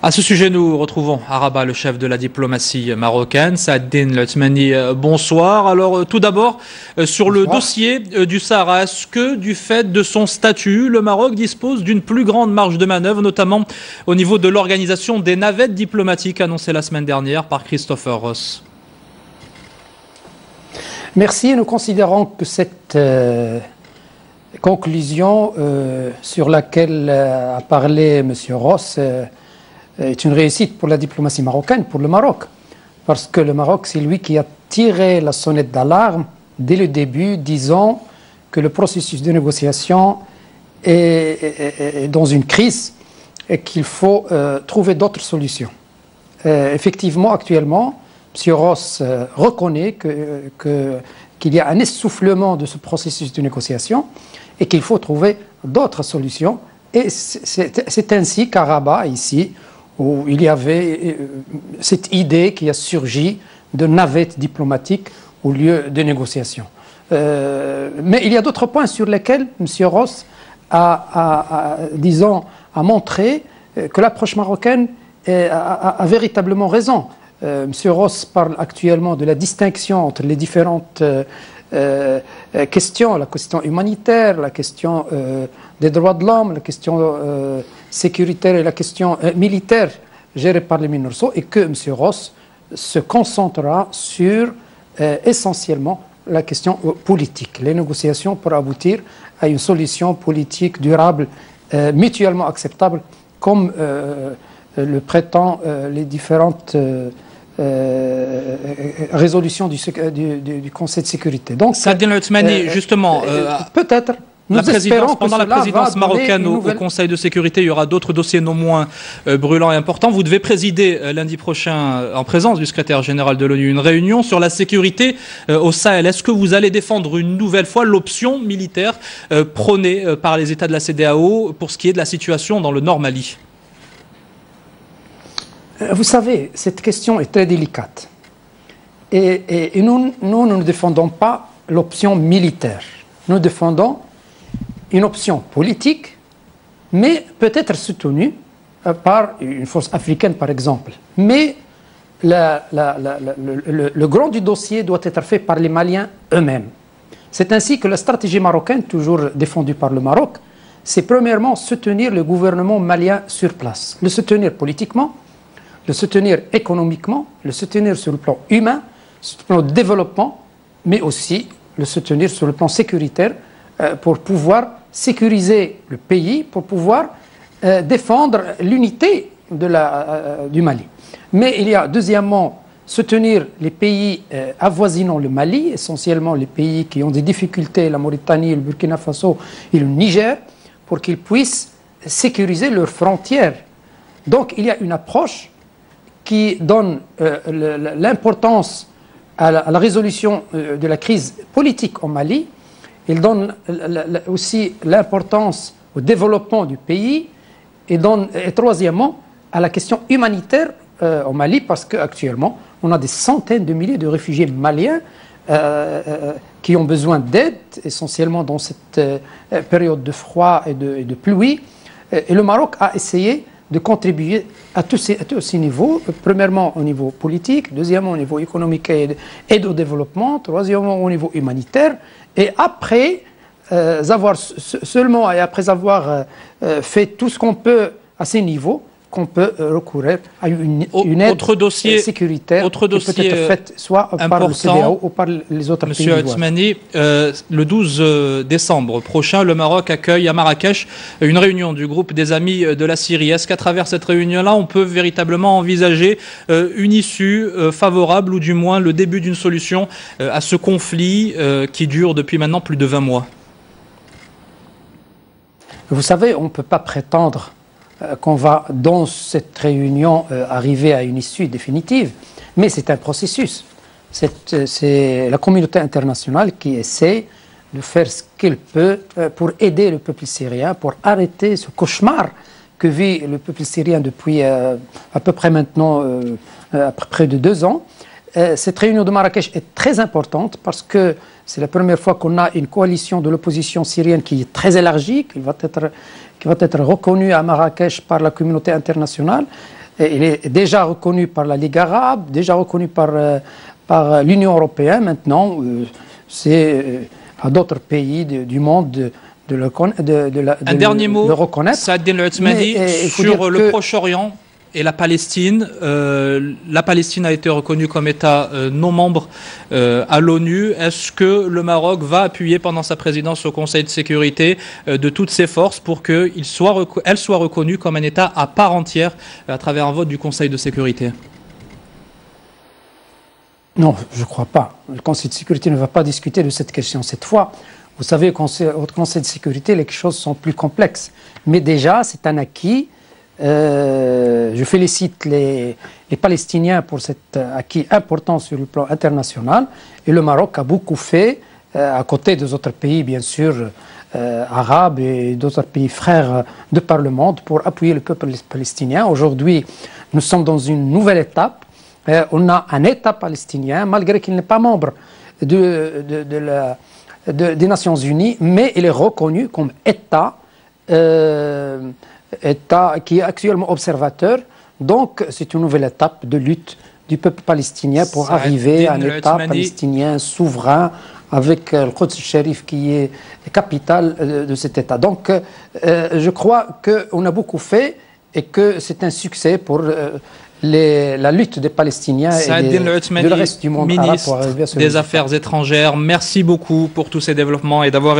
À ce sujet, nous retrouvons Araba, le chef de la diplomatie marocaine, Saadin Lutmani. Euh, bonsoir. Alors, euh, tout d'abord, euh, sur le dossier du Sahara, est-ce que, du fait de son statut, le Maroc dispose d'une plus grande marge de manœuvre, notamment au niveau de l'organisation des navettes diplomatiques annoncées la semaine dernière par Christopher Ross? Merci. Nous considérons que cette conclusion sur laquelle a parlé M. Ross est une réussite pour la diplomatie marocaine, pour le Maroc. Parce que le Maroc, c'est lui qui a tiré la sonnette d'alarme dès le début, disant que le processus de négociation est, dans une crise et qu'il faut euh, trouver d'autres solutions. Euh, effectivement, actuellement, M. Ross euh, reconnaît qu'il que, qu'il y a un essoufflement de ce processus de négociation et qu'il faut trouver d'autres solutions. Et c'est ainsi qu'à Rabat, ici, où il y avait euh, cette idée qui a surgi de navette diplomatique au lieu de négociations. Euh, mais il y a d'autres points sur lesquels M. Ross a, disons, a montré euh, que l'approche marocaine a, véritablement raison. M. Ross parle actuellement de la distinction entre les différentes questions, la question humanitaire, la question des droits de l'homme, la question sécuritaire et la question euh, militaire gérée par les Minurso et que M. Ross se concentrera sur euh, essentiellement la question euh, politique, les négociations pour aboutir à une solution politique durable, mutuellement acceptable, comme le prétend les différentes résolutions du, du, Conseil de sécurité. Donc, Sadine justement. Peut-être la présidence, pendant la présidence marocaine au, Conseil de sécurité, il y aura d'autres dossiers non moins euh, brûlants et importants. Vous devez présider euh, lundi prochain, euh, en présence du secrétaire général de l'ONU, une réunion sur la sécurité au Sahel. Est-ce que vous allez défendre une nouvelle fois l'option militaire prônée par les États de la CDAO pour ce qui est de la situation dans le Nord Mali? Vous savez, cette question est très délicate. Et, nous, nous ne défendons pas l'option militaire. Nous défendons une option politique, mais peut-être soutenue euh, par une force africaine, par exemple. Mais le, grand du dossier doit être fait par les Maliens eux-mêmes. C'est ainsi que la stratégie marocaine, toujours défendue par le Maroc, c'est premièrement soutenir le gouvernement malien sur place, le soutenir politiquement, le soutenir économiquement, le soutenir sur le plan humain, sur le plan de développement, mais aussi le soutenir sur le plan sécuritaire euh, pour pouvoir sécuriser le pays pour pouvoir euh, défendre l'unité euh, du Mali. Mais il y a deuxièmement soutenir les pays avoisinant le Mali, essentiellement les pays qui ont des difficultés, la Mauritanie, le Burkina Faso et le Niger, pour qu'ils puissent sécuriser leurs frontières. Donc il y a une approche qui donne l'importance à, la résolution de la crise politique au Mali, il donne aussi l'importance au développement du pays et, troisièmement à la question humanitaire euh, au Mali parce qu'actuellement on a des centaines de milliers de réfugiés maliens euh, euh, qui ont besoin d'aide, essentiellement dans cette période de froid et de, et pluie. Et le Maroc a essayé de contribuer à tous, ces, à tous ces niveaux, premièrement au niveau politique, deuxièmement au niveau économique et aide au développement, troisièmement au niveau humanitaire, et après euh, avoir seulement et après avoir euh, euh, fait tout ce qu'on peut à ces niveaux, qu'on peut recourir à une, une aide autre dossier, sécuritaire autre dossier peut être faite soit par le CDAO ou par les autres Monsieur pays. Monsieur euh, le 12 décembre prochain, le Maroc accueille à Marrakech une réunion du groupe des amis de la Syrie. Est-ce qu'à travers cette réunion-là, on peut véritablement envisager une issue favorable ou du moins le début d'une solution à ce conflit qui dure depuis maintenant plus de 20 mois? Vous savez, on ne peut pas prétendre euh, qu'on va, dans cette réunion, euh, arriver à une issue définitive. Mais c'est un processus. Euh, c'est la communauté internationale qui essaie de faire ce qu'elle peut pour aider le peuple syrien, pour arrêter ce cauchemar que vit le peuple syrien depuis à peu près maintenant à peu près de deux ans. Cette réunion de Marrakech est très importante parce que c'est la première fois qu'on a une coalition de l'opposition syrienne qui est très élargie, qui va être qui va être reconnu à Marrakech par la communauté internationale. il est déjà reconnu par la Ligue arabe, déjà reconnu par, par l'Union européenne maintenant. C'est à d'autres pays du monde de, le, de, Un dernier mot, reconnaître. Saad sur le Proche-Orient et la Palestine. Euh, la Palestine a été reconnue comme État euh, non membre euh, à l'ONU. Est-ce que le Maroc va appuyer pendant sa présidence au Conseil de sécurité de toutes ses forces pour qu'elle soit, reconnue comme un État à part entière à travers un vote du Conseil de sécurité? Non, je ne crois pas. Le Conseil de sécurité ne va pas discuter de cette question cette fois. Vous savez, au Conseil de sécurité, les choses sont plus complexes. Mais déjà, c'est un acquis euh, je félicite les, Palestiniens pour cet acquis important sur le plan international. Et le Maroc a beaucoup fait, euh, à côté des autres pays, bien sûr, euh, arabes et d'autres pays frères de par le monde, pour appuyer le peuple palestinien. Aujourd'hui, nous sommes dans une nouvelle étape. on a un État palestinien, malgré qu'il n'est pas membre de, des Nations Unies, mais il est reconnu comme État. État qui est actuellement observateur. Donc, c'est une nouvelle étape de lutte du peuple palestinien pour arriver à un État palestinien souverain avec euh, le Quds Sharif qui est capitale euh, de cet État. Donc, euh, je crois qu'on a beaucoup fait et que c'est un succès pour la lutte des Palestiniens et des, de reste du monde ministre arabe pour arriver à ce des Affaires étrangères. Merci beaucoup pour tous ces développements et d'avoir